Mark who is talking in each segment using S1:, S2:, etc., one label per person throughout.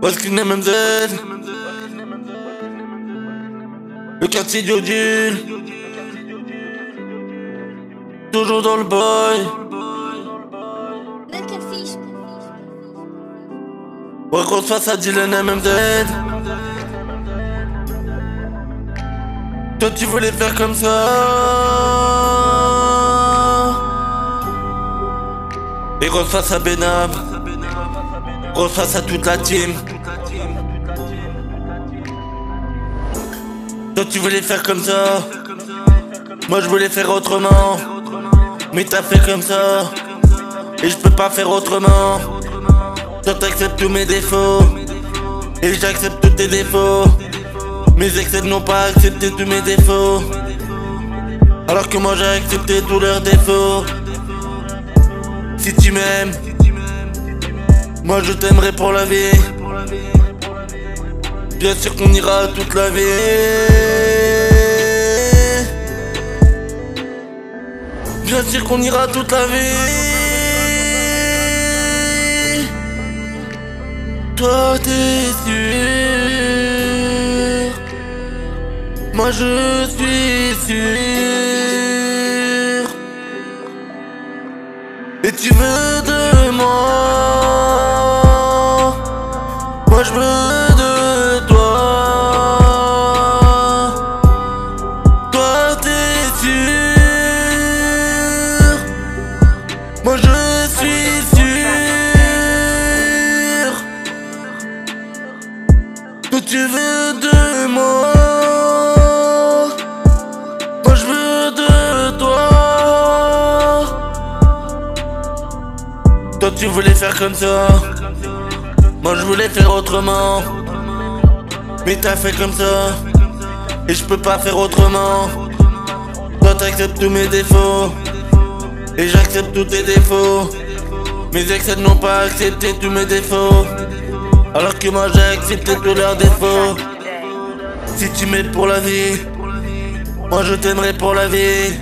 S1: Waskin MMZ Le quartier d'Yodule Toujours dans le boy Ouais grosse face à Dylan MMZ Toi tu voulais faire comme ça. Et grosse face à Benab Grosse face à toute la team Toi tu voulais faire comme ça. Moi je voulais faire autrement. Mais t'as fait comme ça. Et je peux pas faire autrement. Toi t'acceptes tous mes défauts. Et j'accepte tous tes défauts. Mes ex n'ont pas accepté tous mes défauts. Alors que moi j'ai accepté tous leurs défauts. Si tu m'aimes Moi je t'aimerai pour la vie Bien sûr qu'on ira toute la vie. Bien sûr qu'on ira toute la vie. Toi t'es sûr. Moi je suis sûr. Et tu veux de moi? Moi je suis sûr Que tu veux de moi. Moi je veux de toi. Toi tu voulais faire comme ça. Moi je voulais faire autrement. Mais t'as fait comme ça. Et je peux pas faire autrement. Toi t'acceptes tous mes défauts Et j'accepte tous tes défauts. Mes ex n'ont pas accepté tous mes défauts. Alors que moi j'ai accepté tous leurs défauts. Si tu m'aides pour la vie Moi je t'aimerai pour la vie.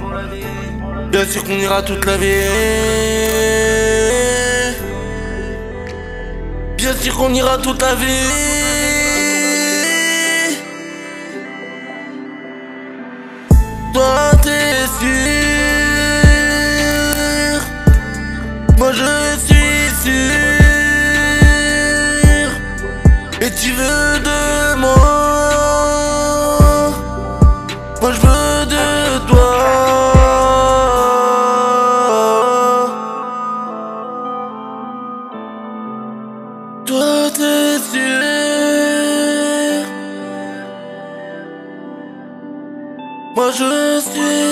S1: Bien sûr qu'on ira toute la vie. Bien sûr qu'on ira toute la vie. Toi t'es sûr Toi t'es sûr Moi je suis